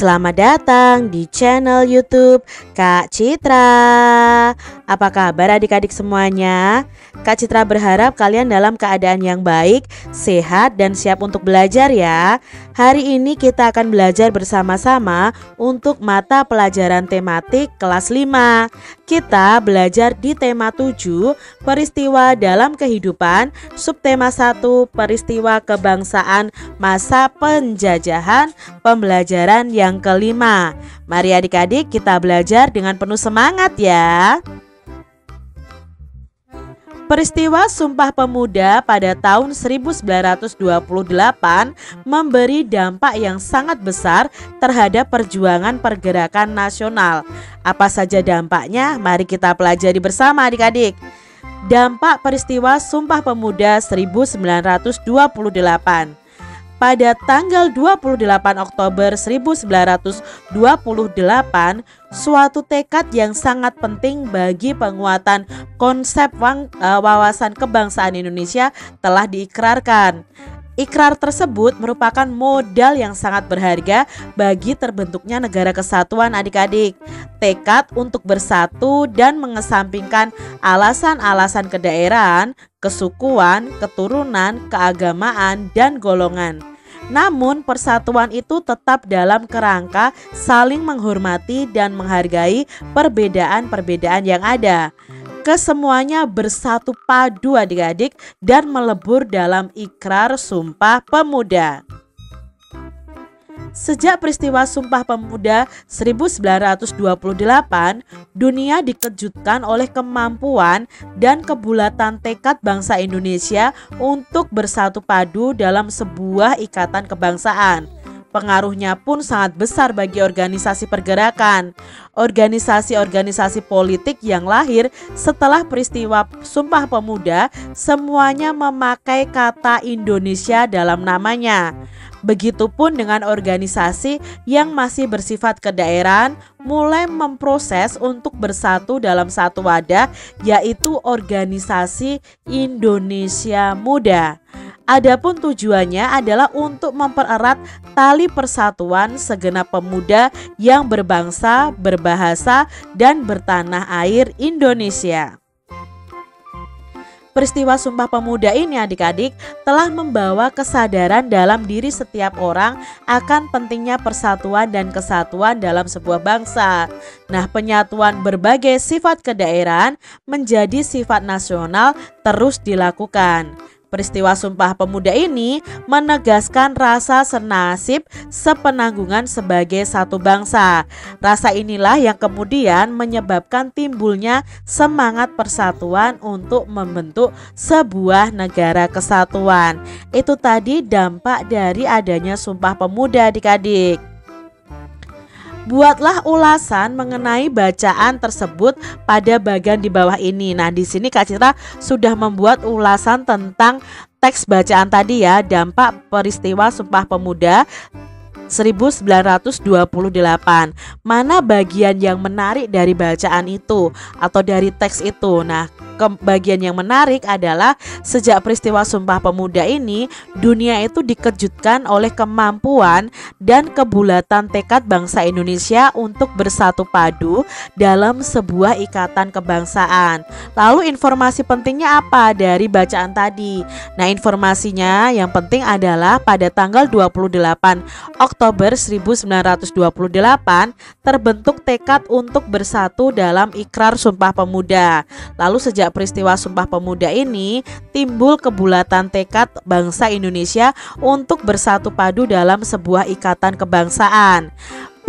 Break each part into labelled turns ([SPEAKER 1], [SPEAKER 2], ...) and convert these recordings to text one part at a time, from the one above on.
[SPEAKER 1] Selamat datang di channel youtube Kak Citra. Apa kabar adik-adik semuanya? Kak Citra berharap kalian dalam keadaan yang baik, sehat dan siap untuk belajar ya. Hari ini kita akan belajar bersama-sama untuk mata pelajaran tematik kelas 5 Kita belajar di tema 7 Peristiwa dalam kehidupan Subtema 1 Peristiwa kebangsaan masa penjajahan pembelajaran yang kelima Mari adik-adik kita belajar dengan penuh semangat ya Peristiwa Sumpah Pemuda pada tahun 1928 memberi dampak yang sangat besar terhadap perjuangan pergerakan nasional. Apa saja dampaknya? Mari kita pelajari bersama adik-adik. Dampak peristiwa Sumpah Pemuda 1928 pada tanggal 28 Oktober 1928 suatu tekad yang sangat penting bagi penguatan konsep eh, wawasan kebangsaan Indonesia telah diikrarkan. Ikrar tersebut merupakan modal yang sangat berharga bagi terbentuknya negara kesatuan adik-adik. Tekad untuk bersatu dan mengesampingkan alasan-alasan kedaerahan, kesukuan, keturunan, keagamaan, dan golongan. Namun persatuan itu tetap dalam kerangka saling menghormati dan menghargai perbedaan-perbedaan yang ada. Kesemuanya bersatu padu adik-adik dan melebur dalam ikrar sumpah pemuda. Sejak peristiwa Sumpah Pemuda 1928, dunia dikejutkan oleh kemampuan dan kebulatan tekad bangsa Indonesia untuk bersatu padu dalam sebuah ikatan kebangsaan. Pengaruhnya pun sangat besar bagi organisasi pergerakan. Organisasi-organisasi politik yang lahir setelah peristiwa Sumpah Pemuda semuanya memakai kata Indonesia dalam namanya. Begitupun dengan organisasi yang masih bersifat kedaerahan mulai memproses untuk bersatu dalam satu wadah yaitu organisasi Indonesia Muda. Adapun tujuannya adalah untuk mempererat tali persatuan segenap pemuda yang berbangsa, berbahasa, dan bertanah air Indonesia. Peristiwa Sumpah Pemuda ini adik-adik telah membawa kesadaran dalam diri setiap orang akan pentingnya persatuan dan kesatuan dalam sebuah bangsa. Nah, penyatuan berbagai sifat kedaerahan menjadi sifat nasional terus dilakukan. Peristiwa Sumpah Pemuda ini menegaskan rasa senasib sepenanggungan sebagai satu bangsa. Rasa inilah yang kemudian menyebabkan timbulnya semangat persatuan untuk membentuk sebuah negara kesatuan. Itu tadi dampak dari adanya Sumpah Pemuda adik-adik. Buatlah ulasan mengenai bacaan tersebut pada bagian di bawah ini. Nah, di sini Kak Citra sudah membuat ulasan tentang teks bacaan tadi ya, dampak peristiwa Sumpah Pemuda 1928. Mana bagian yang menarik dari bacaan itu atau dari teks itu? Nah, bagian yang menarik adalah sejak peristiwa Sumpah Pemuda ini, dunia itu dikejutkan oleh kemampuan dan kebulatan tekad bangsa Indonesia untuk bersatu padu dalam sebuah ikatan kebangsaan. Lalu informasi pentingnya apa dari bacaan tadi? Nah, informasinya yang penting adalah pada tanggal 28 Oktober 1928 terbentuk tekad untuk bersatu dalam ikrar Sumpah Pemuda. Lalu sejak peristiwa Sumpah Pemuda ini timbul kebulatan tekad bangsa Indonesia untuk bersatu padu dalam sebuah ikatan kebangsaan.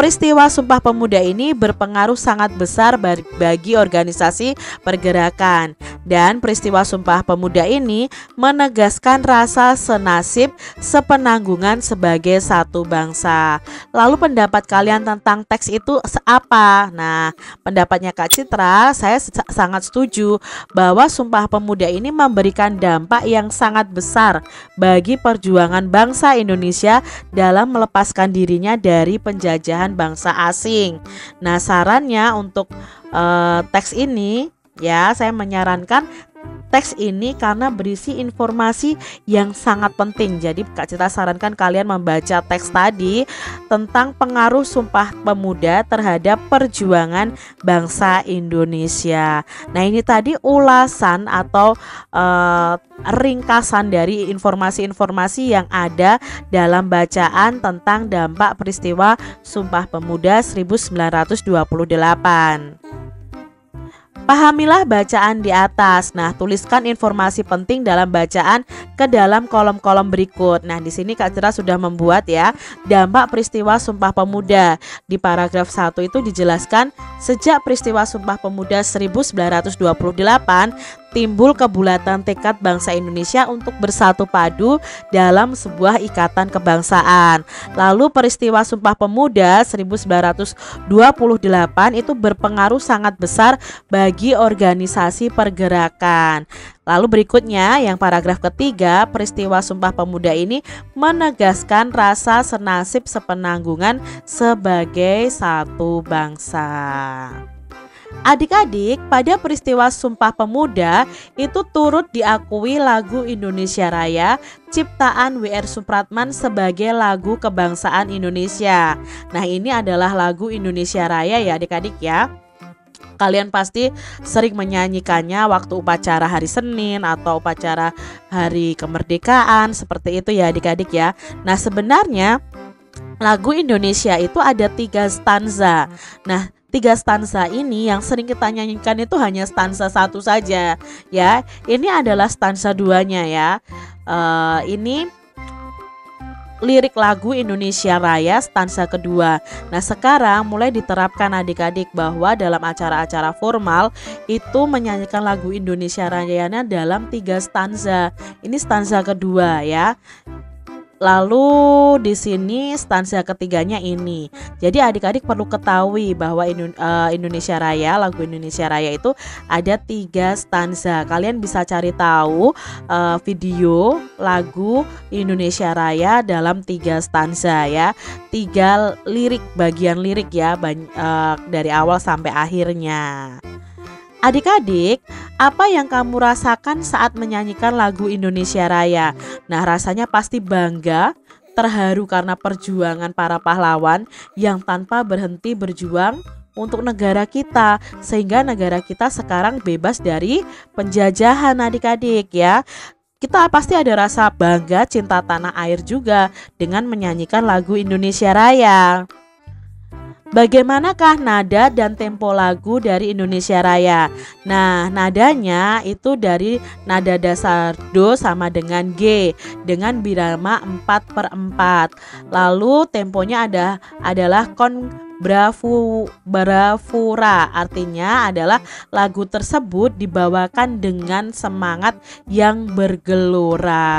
[SPEAKER 1] Peristiwa Sumpah Pemuda ini berpengaruh sangat besar bagi organisasi pergerakan dan peristiwa Sumpah Pemuda ini menegaskan rasa senasib sepenanggungan sebagai satu bangsa. Lalu pendapat kalian tentang teks itu apa? Nah, pendapatnya Kak Citra, saya sangat setuju bahwa Sumpah Pemuda ini memberikan dampak yang sangat besar bagi perjuangan bangsa Indonesia dalam melepaskan dirinya dari penjajahan bangsa asing. Nah, sarannya untuk uh, teks ini ya, saya menyarankan teks ini karena berisi informasi yang sangat penting. Jadi Kak Cita sarankan kalian membaca teks tadi tentang pengaruh Sumpah Pemuda terhadap perjuangan bangsa Indonesia. Nah, ini tadi ulasan atau uh, ringkasan dari informasi-informasi yang ada dalam bacaan tentang dampak peristiwa Sumpah Pemuda 1928. Pahamilah bacaan di atas. Nah, tuliskan informasi penting dalam bacaan ke dalam kolom-kolom berikut. Nah, di sini Kak Citra sudah membuat ya dampak peristiwa Sumpah Pemuda. Di paragraf 1 itu dijelaskan sejak peristiwa Sumpah Pemuda 1928 timbul kebulatan tekad bangsa Indonesia untuk bersatu padu dalam sebuah ikatan kebangsaan. Lalu peristiwa Sumpah Pemuda 1928 itu berpengaruh sangat besar bagi organisasi pergerakan. Lalu berikutnya yang paragraf ketiga, peristiwa Sumpah Pemuda ini menegaskan rasa senasib sepenanggungan sebagai satu bangsa. Adik-adik, pada peristiwa Sumpah Pemuda itu turut diakui lagu Indonesia Raya ciptaan WR Supratman sebagai lagu kebangsaan Indonesia. Nah, ini adalah lagu Indonesia Raya ya adik-adik ya. Kalian pasti sering menyanyikannya waktu upacara hari Senin atau upacara hari kemerdekaan seperti itu ya adik-adik ya. Nah, sebenarnya lagu Indonesia itu ada tiga stanza. Nah, tiga stanza ini yang sering kita nyanyikan itu hanya stanza satu saja ya ini adalah stanza duanya ya uh, ini lirik lagu Indonesia Raya stanza kedua. Nah, sekarang mulai diterapkan adik-adik bahwa dalam acara-acara formal itu menyanyikan lagu Indonesia Raya dalam tiga stanza. Ini stanza kedua ya. Lalu di sini stansia ketiganya ini. Jadi adik-adik perlu ketahui bahwa eh, Indonesia Raya, lagu Indonesia Raya itu ada tiga stanza. Kalian bisa cari tahu uh, video lagu Indonesia Raya dalam tiga stanza ya. Tiga lirik, bagian lirik ya, uh, dari awal sampai akhirnya. Adik-adik, apa yang kamu rasakan saat menyanyikan lagu Indonesia Raya? Nah, rasanya pasti bangga, terharu karena perjuangan para pahlawan yang tanpa berhenti berjuang untuk negara kita sehingga negara kita sekarang bebas dari penjajahan adik-adik ya. Kita pasti ada rasa bangga cinta tanah air juga dengan menyanyikan lagu Indonesia Raya. Bagaimanakah nada dan tempo lagu dari Indonesia Raya? Nah, nadanya itu dari nada dasar Do sama dengan G dengan birama 4 per 4. Lalu temponya ada adalah kon bravu bravura artinya adalah lagu tersebut dibawakan dengan semangat yang bergelora.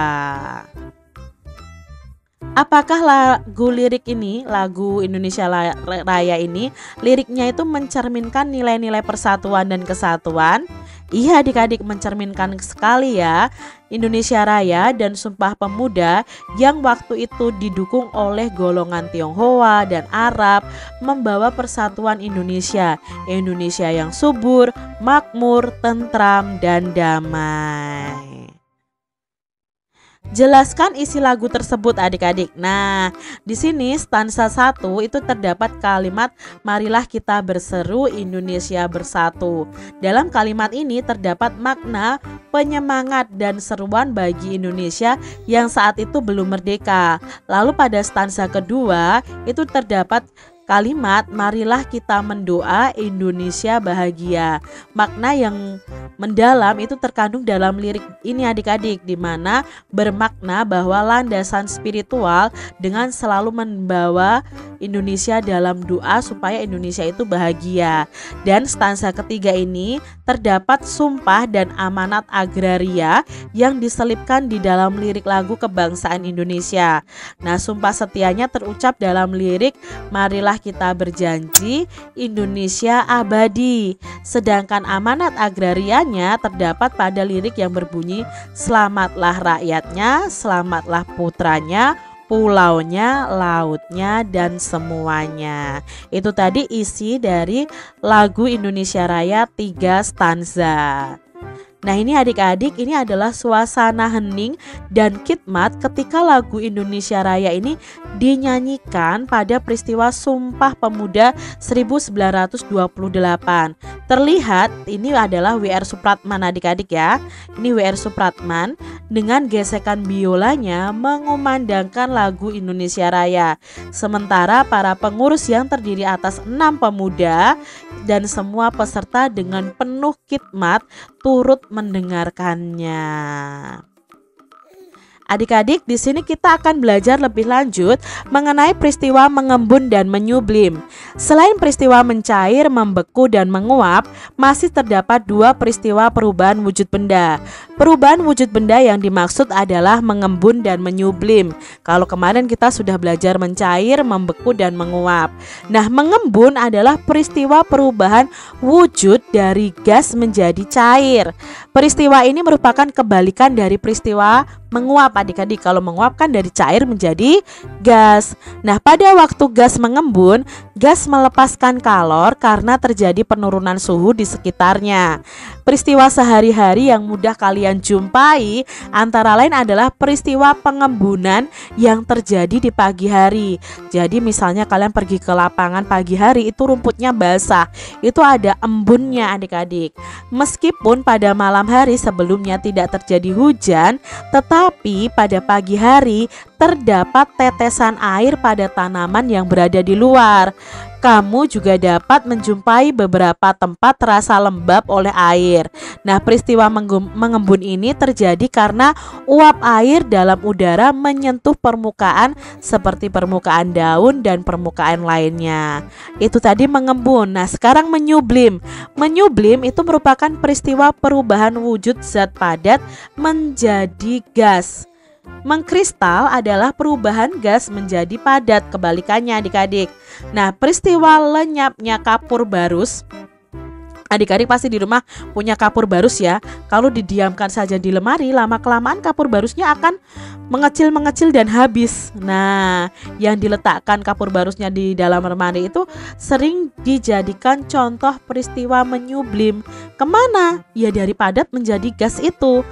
[SPEAKER 1] Apakah lagu lirik ini, lagu Indonesia Raya ini, liriknya itu mencerminkan nilai-nilai persatuan dan kesatuan? Iya adik-adik mencerminkan sekali ya. Indonesia Raya dan Sumpah Pemuda yang waktu itu didukung oleh golongan Tionghoa dan Arab membawa persatuan Indonesia. Indonesia yang subur, makmur, tentram, dan damai Jelaskan isi lagu tersebut adik-adik. Nah, di sini stansa 1 itu terdapat kalimat marilah kita berseru Indonesia bersatu. Dalam kalimat ini terdapat makna penyemangat dan seruan bagi Indonesia yang saat itu belum merdeka. Lalu pada stansa kedua itu terdapat kalimat marilah kita mendoa Indonesia bahagia. Makna yang mendalam itu terkandung dalam lirik ini adik-adik di mana bermakna bahwa landasan spiritual dengan selalu membawa Indonesia dalam doa supaya Indonesia itu bahagia. Dan stansa ketiga ini terdapat sumpah dan amanat agraria yang diselipkan di dalam lirik lagu kebangsaan Indonesia. Nah, sumpah setianya terucap dalam lirik marilah kita berjanji Indonesia abadi. Sedangkan amanat agrarianya terdapat pada lirik yang berbunyi Selamatlah rakyatnya, selamatlah putranya, pulaunya, lautnya, dan semuanya. Itu tadi isi dari lagu Indonesia Raya 3 stanza. Nah ini adik-adik ini adalah suasana hening dan khidmat ketika lagu Indonesia Raya ini dinyanyikan pada peristiwa Sumpah Pemuda 1928. Terlihat ini adalah WR Supratman adik-adik ya. Ini WR Supratman dengan gesekan biolanya mengumandangkan lagu Indonesia Raya. Sementara para pengurus yang terdiri atas enam pemuda dan semua peserta dengan penuh khidmat turut mendengarkannya. Adik-adik, di sini kita akan belajar lebih lanjut mengenai peristiwa mengembun dan menyublim. Selain peristiwa mencair, membeku, dan menguap, masih terdapat dua peristiwa perubahan wujud benda. Perubahan wujud benda yang dimaksud adalah mengembun dan menyublim. Kalau kemarin kita sudah belajar mencair, membeku, dan menguap. Nah, mengembun adalah peristiwa perubahan wujud dari gas menjadi cair. Peristiwa ini merupakan kebalikan dari peristiwa menguap adik-adik kalau menguap kan dari cair menjadi gas. Nah pada waktu gas mengembun gas melepaskan kalor karena terjadi penurunan suhu di sekitarnya. Peristiwa sehari-hari yang mudah kalian jumpai antara lain adalah peristiwa pengembunan yang terjadi di pagi hari. Jadi misalnya kalian pergi ke lapangan pagi hari itu rumputnya basah. Itu ada embunnya adik-adik. Meskipun pada malam hari sebelumnya tidak terjadi hujan tetap tetapi pada pagi hari terdapat tetesan air pada tanaman yang berada di luar. Kamu juga dapat menjumpai beberapa tempat terasa lembab oleh air. Nah, peristiwa mengembun ini terjadi karena uap air dalam udara menyentuh permukaan seperti permukaan daun dan permukaan lainnya. Itu tadi mengembun. Nah, sekarang menyublim. Menyublim itu merupakan peristiwa perubahan wujud zat padat menjadi gas. Mengkristal adalah perubahan gas menjadi padat, kebalikannya adik-adik. Nah, peristiwa lenyapnya kapur barus Adik-adik pasti di rumah punya kapur barus ya. Kalau didiamkan saja di lemari, lama kelamaan kapur barusnya akan mengecil-mengecil dan habis. Nah, yang diletakkan kapur barusnya di dalam lemari itu sering dijadikan contoh peristiwa menyublim. Ke mana? Ya dari padat menjadi gas itu.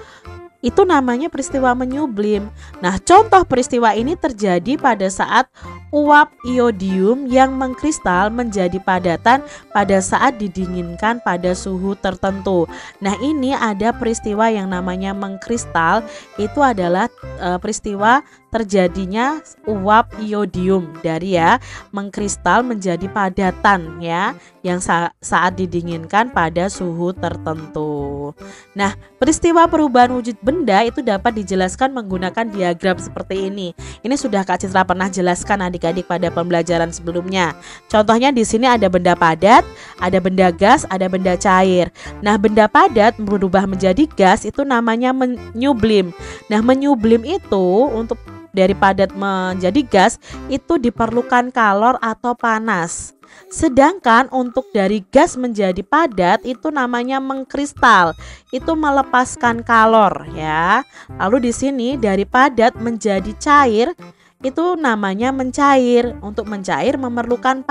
[SPEAKER 1] Itu namanya peristiwa menyublim. Nah, contoh peristiwa ini terjadi pada saat uap iodium yang mengkristal menjadi padatan pada saat didinginkan pada suhu tertentu. Nah, ini ada peristiwa yang namanya mengkristal. Itu adalah e, peristiwa terjadinya uap iodium dari ya mengkristal menjadi padatan ya yang sa saat didinginkan pada suhu tertentu. Nah, peristiwa perubahan wujud benda itu dapat dijelaskan menggunakan diagram seperti ini. Ini sudah Kak Citra pernah jelaskan adik-adik pada pembelajaran sebelumnya. Contohnya di sini ada benda padat, ada benda gas, ada benda cair. Nah, benda padat berubah menjadi gas itu namanya menyublim. Nah, menyublim itu untuk dari padat menjadi gas itu diperlukan kalor atau panas. Sedangkan untuk dari gas menjadi padat itu namanya mengkristal. Itu melepaskan kalor ya. Lalu di sini dari padat menjadi cair itu namanya mencair. Untuk mencair memerlukan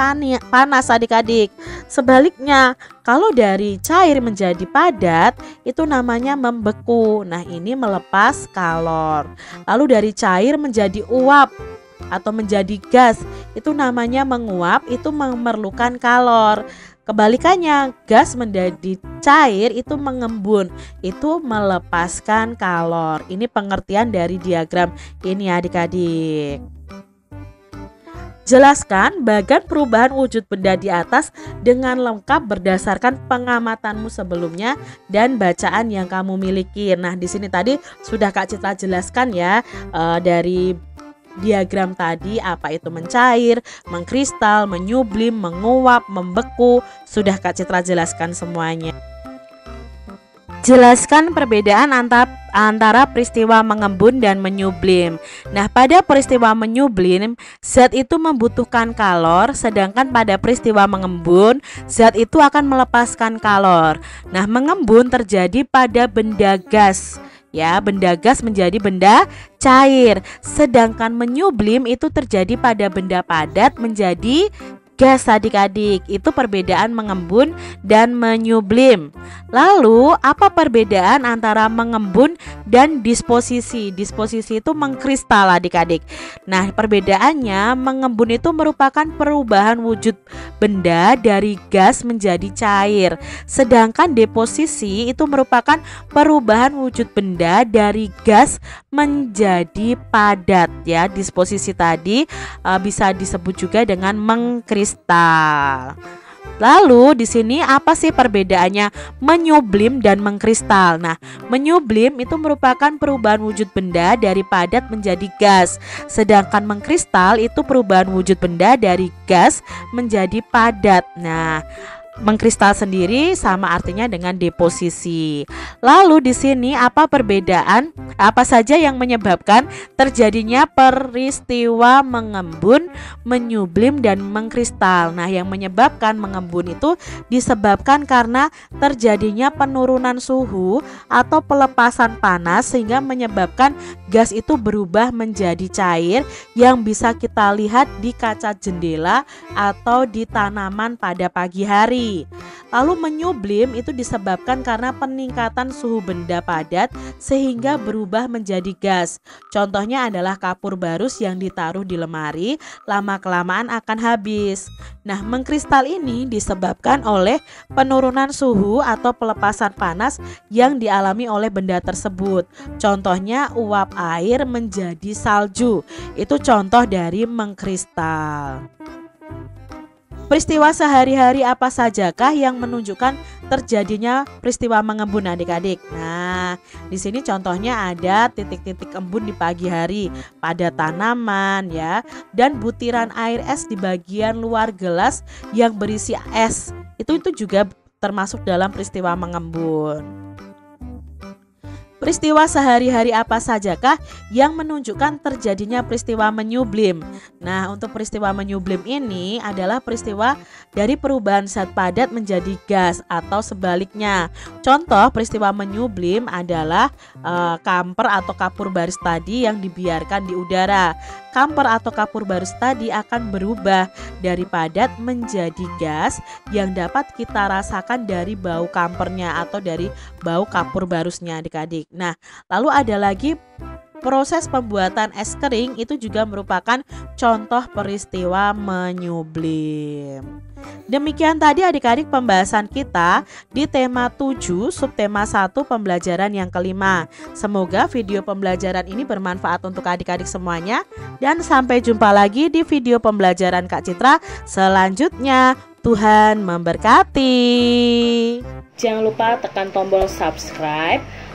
[SPEAKER 1] panas adik-adik. Sebaliknya, kalau dari cair menjadi padat itu namanya membeku. Nah, ini melepas kalor. Lalu dari cair menjadi uap atau menjadi gas itu namanya menguap itu memerlukan kalor Kebalikannya, gas menjadi cair itu mengembun, itu melepaskan kalor. Ini pengertian dari diagram ini adik-adik. Jelaskan bagian perubahan wujud benda di atas dengan lengkap berdasarkan pengamatanmu sebelumnya dan bacaan yang kamu miliki. Nah, di sini tadi sudah Kak Citra jelaskan ya uh, dari diagram tadi apa itu mencair, mengkristal, menyublim, menguap, membeku. Sudah Kak Citra jelaskan semuanya. Jelaskan perbedaan antara, peristiwa mengembun dan menyublim. Nah, pada peristiwa menyublim, zat itu membutuhkan kalor, sedangkan pada peristiwa mengembun, zat itu akan melepaskan kalor. Nah, mengembun terjadi pada benda gas ya benda gas menjadi benda cair. Sedangkan menyublim itu terjadi pada benda padat menjadi gas adik-adik. Itu perbedaan mengembun dan menyublim. Lalu apa perbedaan antara mengembun dan disposisi. Disposisi itu mengkristal adik-adik. Nah perbedaannya mengembun itu merupakan perubahan wujud benda dari gas menjadi cair. Sedangkan deposisi itu merupakan perubahan wujud benda dari gas menjadi padat ya. Disposisi tadi uh, bisa disebut juga dengan mengkristal. kristal. Lalu di sini apa sih perbedaannya menyublim dan mengkristal? Nah, menyublim itu merupakan perubahan wujud benda dari padat menjadi gas, sedangkan mengkristal itu perubahan wujud benda dari gas menjadi padat. Nah, mengkristal sendiri sama artinya dengan deposisi. Lalu di sini apa perbedaan? Apa saja yang menyebabkan terjadinya peristiwa mengembun, menyublim dan mengkristal? Nah, yang menyebabkan mengembun itu disebabkan karena terjadinya penurunan suhu atau pelepasan panas sehingga menyebabkan gas itu berubah menjadi cair yang bisa kita lihat di kaca jendela atau di tanaman pada pagi hari. Lalu menyublim itu disebabkan karena peningkatan suhu benda padat sehingga berubah menjadi gas. Contohnya adalah kapur barus yang ditaruh di lemari, lama-kelamaan akan habis. Nah, mengkristal ini disebabkan oleh penurunan suhu atau pelepasan panas yang dialami oleh benda tersebut. Contohnya uap air menjadi salju. Itu contoh dari mengkristal. Peristiwa sehari-hari apa sajakah yang menunjukkan terjadinya peristiwa mengembun adik-adik? Nah, di sini contohnya ada titik-titik embun di pagi hari pada tanaman ya dan butiran air es di bagian luar gelas yang berisi es. Itu itu juga termasuk dalam peristiwa mengembun. Peristiwa sehari-hari apa sajakah yang menunjukkan terjadinya peristiwa menyublim? Nah, untuk peristiwa menyublim ini adalah peristiwa dari perubahan zat padat menjadi gas atau sebaliknya. Contoh peristiwa menyublim adalah e, kamper atau kapur baris tadi yang dibiarkan di udara. Kamper atau kapur baris tadi akan berubah dari padat menjadi gas yang dapat kita rasakan dari bau kampernya atau dari bau kapur barusnya adik-adik. Nah, lalu ada lagi proses pembuatan es kering itu juga merupakan contoh peristiwa menyublim. Demikian tadi adik-adik pembahasan kita di tema 7 subtema 1 pembelajaran yang kelima. Semoga video pembelajaran ini bermanfaat untuk adik-adik semuanya dan sampai jumpa lagi di video pembelajaran Kak Citra selanjutnya. Tuhan memberkati. Jangan lupa tekan tombol subscribe